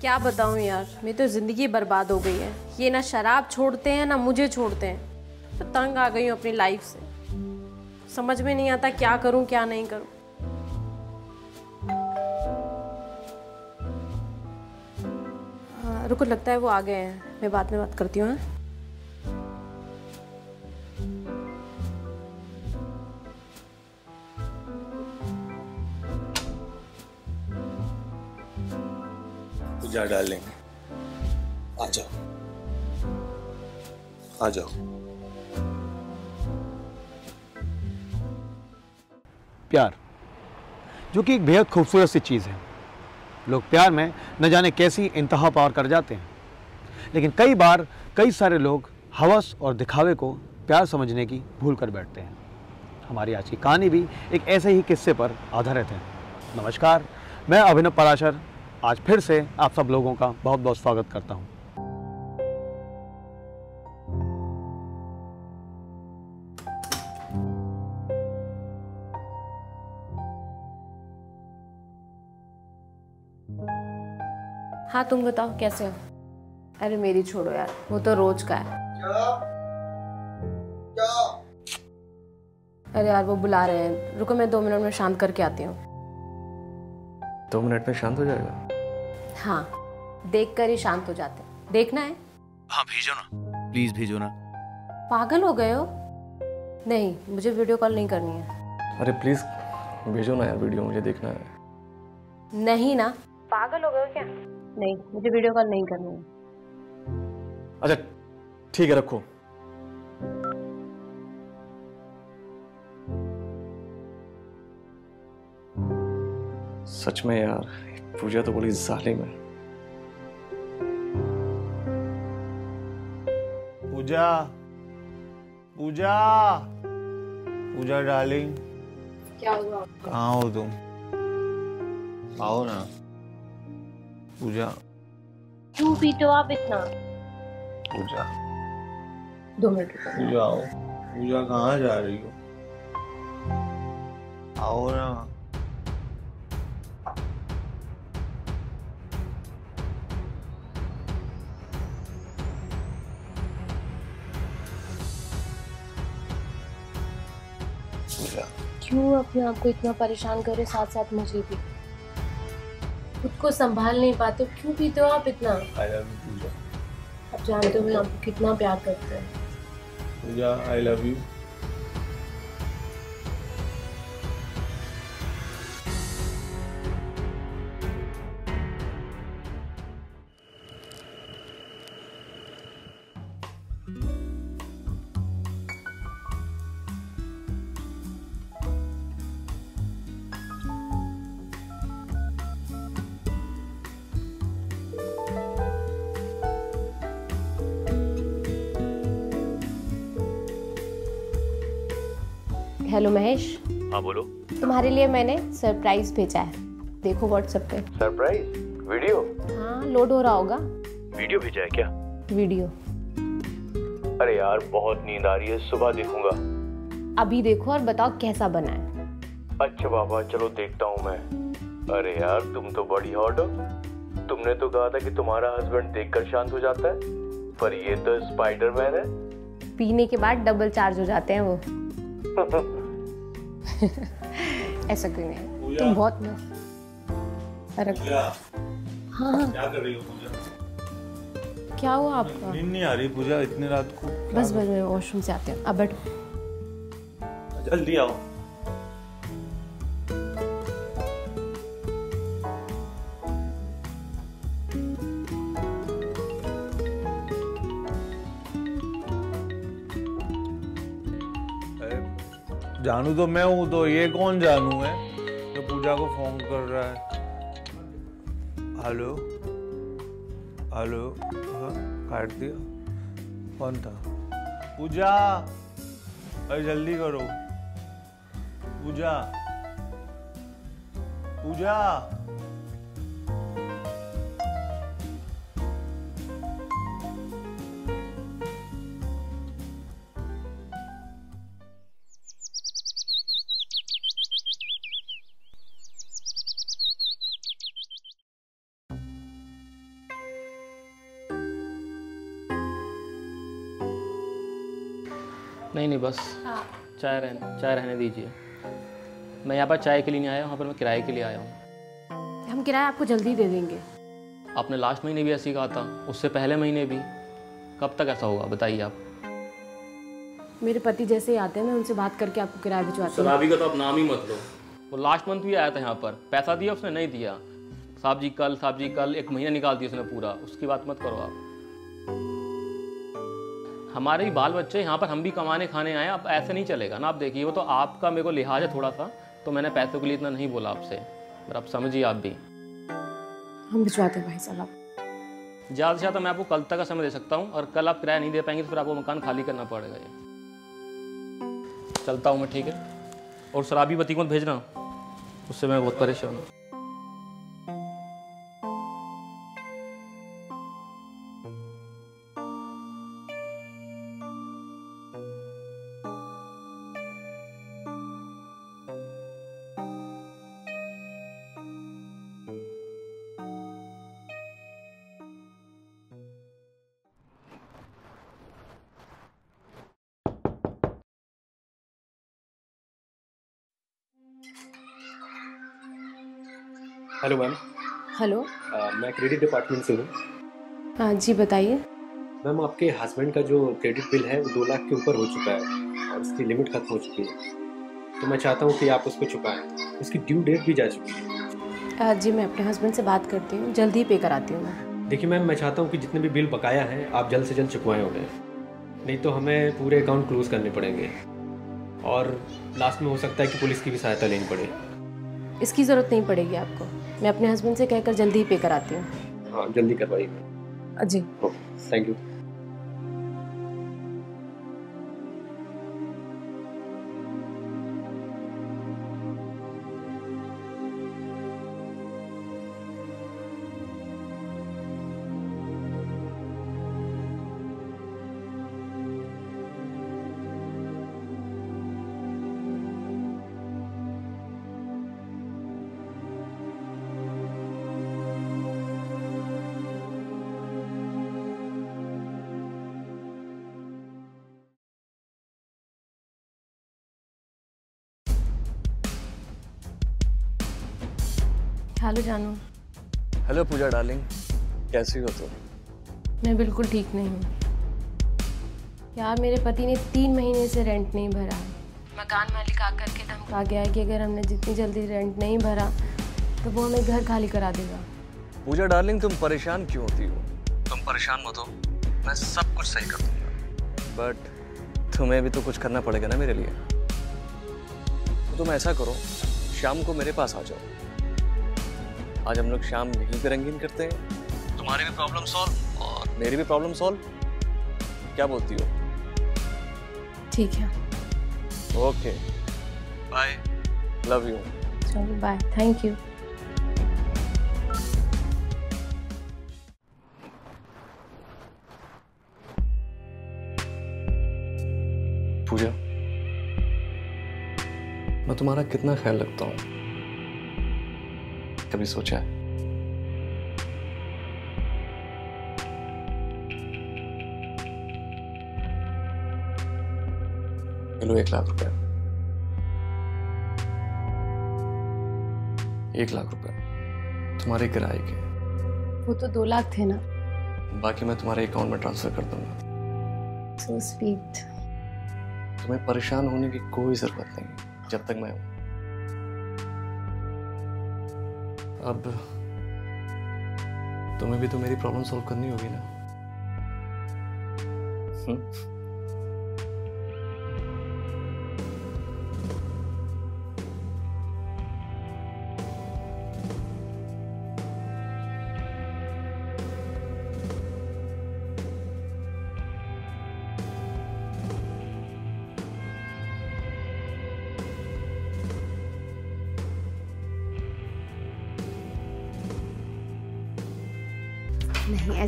क्या बताऊँ यार? मेरी तो ज़िंदगी बर्बाद हो गई है। ये ना शराब छोड़ते हैं ना मुझे छोड़ते हैं। तो तंग आ गई हूँ अपनी लाइफ से। समझ में नहीं आता क्या करूँ क्या नहीं करूँ। हाँ, रुको लगता है वो आ गए हैं। मैं बाद में बात करती हूँ? हाँ? जा डालेंगे। आ जाओ। आ जाओ। प्यार, जो कि एक बेहद खूबसूरत सी चीज़ है। लोग प्यार में न जाने कैसी इंतहा पार कर जाते हैं। लेकिन कई बार कई सारे लोग हवस और दिखावे को प्यार समझने की भूल कर बैठते हैं। हमारी आज की कहानी भी एक ऐसे ही किस्से पर आधारित है। नमस्कार, मैं अभिनव पराशर आज फिर से आप सब लोगों का बहुत बहुत स्वागत करता हूँ। हाँ तुम बताओ कैसे हो? अरे मेरी छोड़ो यार वो तो रोज का है। अरे यार वो बुला रहे हैं। रुको मैं दो मिनट में शांत करके आती हूँ। दो मिनट में शांत हो जाएगा? हाँ देख कर ही शांत हो जाते। देखना है? हाँ भेजो ना। प्लीज़ भेजो ना। पागल हो गए हो? नहीं मुझे वीडियो कॉल नहीं करनी है। अरे प्लीज़ भेजो ना यार वीडियो मुझे देखना है। नहीं ना। पागल हो गए हो क्या? नहीं मुझे वीडियो कॉल नहीं करनी है। अच्छा ठीक है रखो। सच में यार पूजा तो बड़ी जालिम है पूजा पूजा पूजा डार्लिंग। क्या हुआ? कहाँ हो तुम? आओ ना। पूजा। क्यों पीते हो आप इतना? पूजा। दो मिनट रुको। पूजा आओ। पूजा कहाँ जा रही हो? आओ ना। पूजा क्यों अपने आप को इतना परेशान कर रहे साथ साथ मुझे भी। खुद को संभाल नहीं पाते क्यों पीते हो आप इतना? I love you Puja. आप जानते हो मैं आपको कितना प्यार करते हैं। Puja I love you hello Mahesh हाँ बोलो। तुम्हारे लिए मैंने सरप्राइज़ भेजा है। देखो व्हाट्सएप पे। सरप्राइज़ वीडियो हाँ लोड हो रहा होगा। वीडियो भेजा है क्या? वीडियो अरे यार बहुत नींद आ रही है सुबह देखूँगा। अभी देखो और बताओ कैसा बना है। अच्छा बाबा चलो देखता हूँ मैं। अरे यार तुम तो बड़ी हॉट हो। तुमने तो कहा था कि तुम्हारा हस्बैंड देखकर शांत हो जाता है। पर ये तो स्पाइडरमैन है। पीने के बाद डबल चार्ज हो जाते हैं वो। ऐसा कोई नहीं। तुम बहुत मस्त अरे। हाँ हाँ। क्या कर रही हो पूजा? क्या हुआ आपका? नींद नहीं आ रही पूजा इतने रात को। बस बस मैं वॉशरूम से आती हूँ। अब बैठो। जल्दी आओ। जानू तो मैं हूँ तो ये कौन जानू है? जो पूजा को फ़ोन कर रहा है। हेलो हेलो हाँ, काट दिया। कौन था? पूजा! अरे जल्दी करो। पूजा! पूजा! नहीं नहीं बस चाय रहने चाय रहने दीजिए। मैं यहाँ पर चाय के लिए नहीं आया वहाँ पर मैं किराए के लिए आया हूँ। हम किराया आपको जल्दी दे देंगे। आपने लास्ट महीने भी ऐसे ही कहा था उससे पहले महीने भी। कब तक ऐसा होगा बताइए आप। मेरे पति जैसे ही आते हैं मैं उनसे बात करके आपको किराया भिजवाती हूँ। शराबी का तो आप नाम ही मत लो। वो लास्ट मंथ भी आया था यहाँ पर। पैसा दिया उसने नहीं दिया? साहब जी कल साहब जी कल एक महीना निकाल दिया उसने पूरा। उसकी बात मत करो आप। हमारे ही बाल बच्चे यहाँ पर हम भी कमाने खाने आए अब ऐसे नहीं चलेगा ना। आप देखिए वो तो आपका मेरे को लिहाज है थोड़ा सा तो मैंने पैसों के लिए इतना नहीं बोला आपसे। पर आप समझिए आप भी। हम भिजवाते भाई साहब आप। ज़्यादा से ज़्यादा मैं आपको कल तक का समय दे सकता हूँ और कल आप किराया नहीं दे पाएँगे तो फिर आपको मकान खाली करना पड़ेगा ये। चलता हूँ मैं ठीक है? और शराबी बती को भेजना। उससे मैं बहुत परेशान हूँ। Hello ma'am. हेलो। मैं क्रेडिट डिपार्टमेंट से हूँ। हाँ जी बताइए। मैम आपके हस्बैंड का जो क्रेडिट बिल है वो दो लाख के ऊपर हो चुका है और उसकी लिमिट खत्म हो चुकी है। तो मैं चाहता हूँ कि आप उसको चुकाएँ उसकी ड्यू डेट भी जा चुकी है। जी मैं अपने हस्बैंड से बात करती हूँ। जल्दी ही पे कराती हूँ मैं। देखिए मैम मैं चाहता हूँ कि जितने भी बिल बकाया हैं आप जल्द से जल्द चुकवाएँ उन्हें। नहीं तो हमें पूरे अकाउंट क्लोज करने पड़ेंगे। और लास्ट में हो सकता है कि पुलिस की भी सहायता लेनी पड़े। इसकी ज़रूरत नहीं पड़ेगी आपको। मैं अपने हस्बैंड से कहकर जल्दी ही पे कराती हूँ। हाँ जल्दी करवाइए। जी। थैंक यू हेलो जानू। हेलो पूजा डार्लिंग कैसी हो तुम? मैं बिल्कुल ठीक नहीं हूँ। यार मेरे पति ने तीन महीने से रेंट नहीं भरा। मकान मालिक आकर के धमका गया है कि अगर हमने जितनी जल्दी रेंट नहीं भरा तो वो हमें घर खाली करा देगा। पूजा डार्लिंग तुम परेशान क्यों होती हो? तुम परेशान मत हो। मैं सब कुछ सही कर दूँगा। बट तुम्हें भी तो कुछ करना पड़ेगा ना मेरे लिए। तो तुम ऐसा करो शाम को मेरे पास आ जाओ। आज हम लोग शाम यहीं पे रंगीन करते हैं। तुम्हारी भी प्रॉब्लम सॉल्व और मेरी भी प्रॉब्लम सॉल्व क्या बोलती हो? ठीक है। ओके बाय लव यू चलो बाय थैंक यू पूजा। मैं तुम्हारा कितना ख्याल रखता हूँ। कभी सोचा है? एक लाख रुपए। एक लाख रुपए। तुम्हारे किराए के। वो तो दो लाख थे ना। बाकी मैं तुम्हारे अकाउंट में ट्रांसफ़र कर दूँगा। सो स्वीट तुम्हें परेशान होने की कोई ज़रूरत नहीं जब तक मैं हूँ। अब तुम्हें भी तो मेरी प्रॉब्लम सॉल्व करनी होगी ना।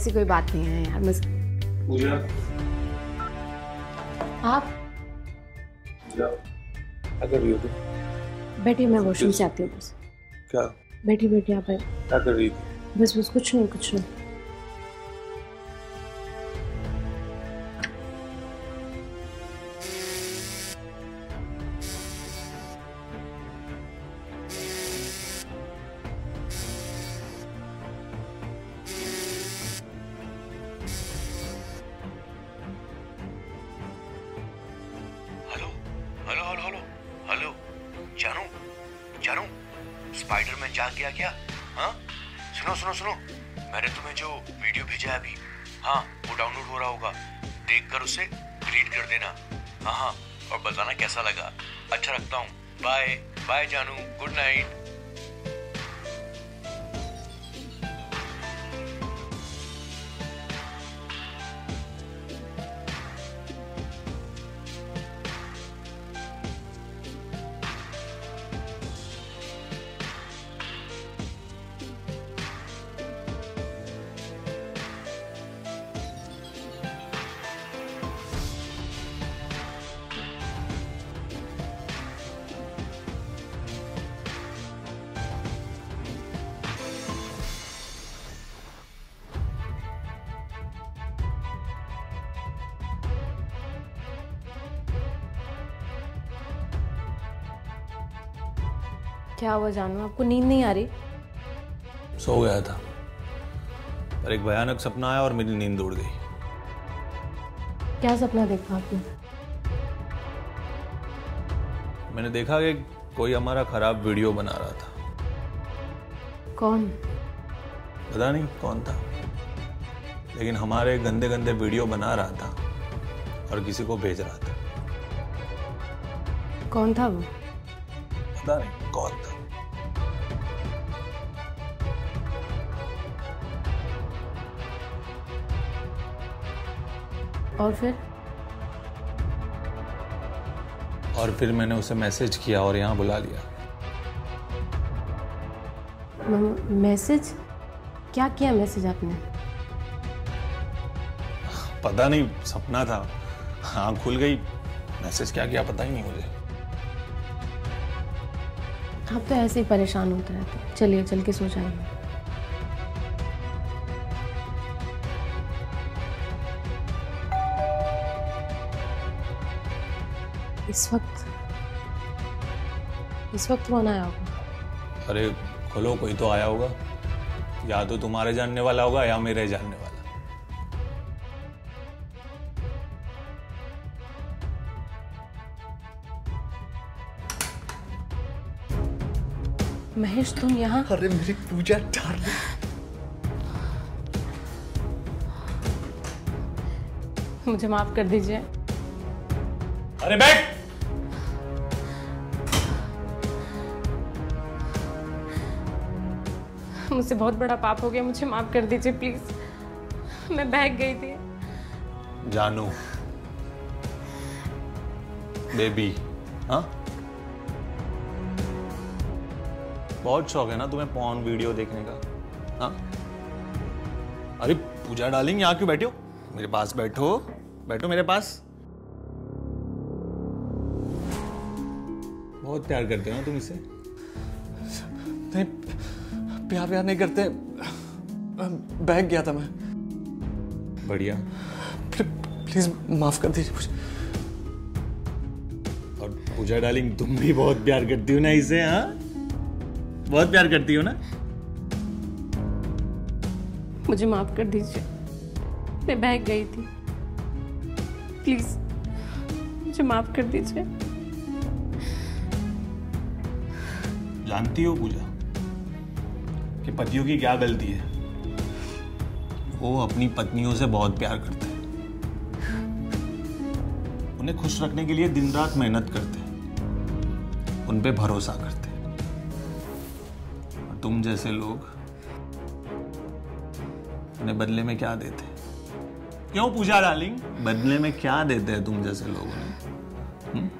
ऐसी कोई बात नहीं है यार मस पूजा। आप? अगर तो बैठिए मैं वॉशरूम से आती हूँ बस। क्या? बैठी बैठी आप क्या कर रही थी बस बस कुछ नहीं कुछ नहीं। स्पाइडरमैन जाग गया क्या? हाँ? सुनो सुनो सुनो। मैंने तुम्हें जो वीडियो भेजा है अभी हाँ वो डाउनलोड हो रहा होगा। देख कर उसे डिलीट कर देना। हाँ हाँ और बताना कैसा लगा। अच्छा रखता हूँ। बाय बाय जानू। गुड नाइट क्या हुआ जानू आपको नींद नहीं आ रही? सो गया था। पर एक भयानक सपना आया और मेरी नींद उड़ गई। क्या सपना देखा आपने? मैंने देखा कि कोई हमारा खराब वीडियो बना रहा था। कौन? पता नहीं कौन था। लेकिन हमारे गंदे गंदे वीडियो बना रहा था और किसी को भेज रहा था। कौन था वो? पता नहीं कौन था। और फिर? और फिर मैंने उसे मैसेज किया और यहाँ बुला लिया। मैसेज? क्या किया मैसेज आपने? पता नहीं सपना था। हाँ खुल गई। मैसेज क्या किया पता ही नहीं मुझे। आप तो ऐसे ही परेशान होते रहते चलिए चल के सो जाइए। इस वक्त इस वक्त कौन आया होगा? अरे खोलो कोई तो आया होगा। या तो तुम्हारे जानने वाला होगा या मेरे जानने वाला। महेश तुम यहाँ? अरे मेरी पूजा डार्लिंग। मुझे माफ़ कर दीजिए। अरे बैठ! मुझसे बहुत बड़ा पाप हो गया मुझे माफ़ कर दीजिए प्लीज़ मैं बहक गई थी। जानू। बेबी हाँ? बहुत शौक है ना तुम्हें पॉन वीडियो देखने का हाँ? अरे पूजा डार्लिंग यहाँ क्यों बैठे हो? मेरे पास बैठो बैठो मेरे पास। बहुत प्यार करते हो ना तुम इसे? नहीं प्यार प्यार नहीं करते। बैग गया था मैं। बढ़िया। प्लीज़ माफ़ कर दीजिए मुझे। और पूजा डार्लिंग तुम भी बहुत प्यार करती हो ना इसे हाँ? बहुत प्यार करती हो ना? मुझे माफ़ कर दीजिए। मैं बहक गई थी। प्लीज़ मुझे माफ़ कर दीजिए। जानती हो पूजा? कि पतियों की क्या गलती है? वो अपनी पत्नियों से बहुत प्यार करते हैं। उन्हें खुश रखने के लिए दिन रात मेहनत करते हैं। उन पे भरोसा करते हैं। और तुम जैसे लोग उन्हें बदले में क्या देते हैं? क्यों पूजा डालिंग बदले में क्या देते हैं तुम जैसे लोग उन्हें? हम्म?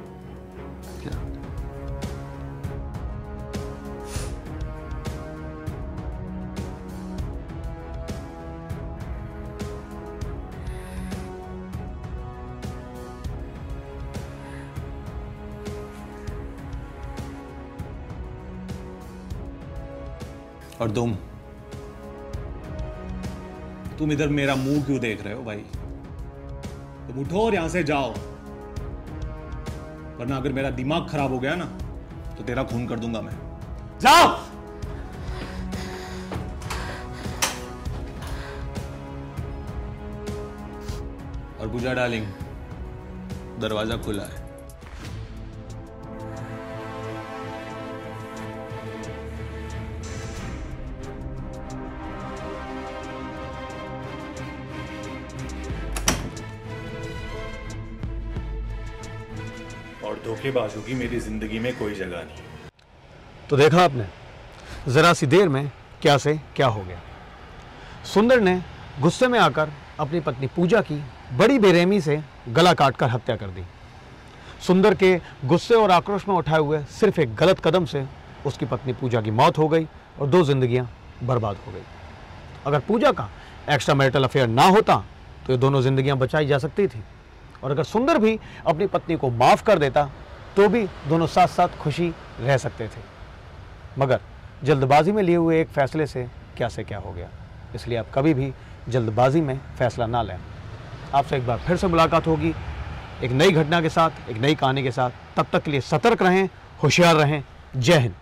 और तुम? तुम इधर मेरा मुँह क्यों देख रहे हो भाई? तुम उठो और यहाँ से जाओ। वरना अगर मेरा दिमाग खराब हो गया ना तो तेरा खून कर दूँगा मैं। जाओ! और पूजा डालिंग दरवाज़ा खुला है। धोखेबाजों की मेरी ज़िंदगी में कोई जगह नहीं। तो देखा आपने, ज़रा सी देर में क्या से क्या हो गया। सुंदर ने गुस्से में आकर अपनी पत्नी पूजा की बड़ी बेरहमी से गला काटकर हत्या कर दी। सुंदर के गुस्से और आक्रोश में उठाए हुए सिर्फ़ एक गलत कदम से उसकी पत्नी पूजा की मौत हो गई और दो जिंदगियाँ बर्बाद हो गई। अगर पूजा का एक्स्ट्रा मैरिटल अफेयर ना होता तो ये दोनों जिंदगियाँ बचाई जा सकती थी। और अगर सुंदर भी अपनी पत्नी को माफ़ कर देता तो भी दोनों साथ साथ खुशी रह सकते थे। मगर जल्दबाजी में लिए हुए एक फैसले से क्या से क्या हो गया? इसलिए आप कभी भी जल्दबाजी में फैसला ना लें। आपसे एक बार फिर से मुलाकात होगी। एक नई घटना के साथ, एक नई कहानी के साथ। तब तक के लिए सतर्क रहें, होशियार रहें। जय हिंद।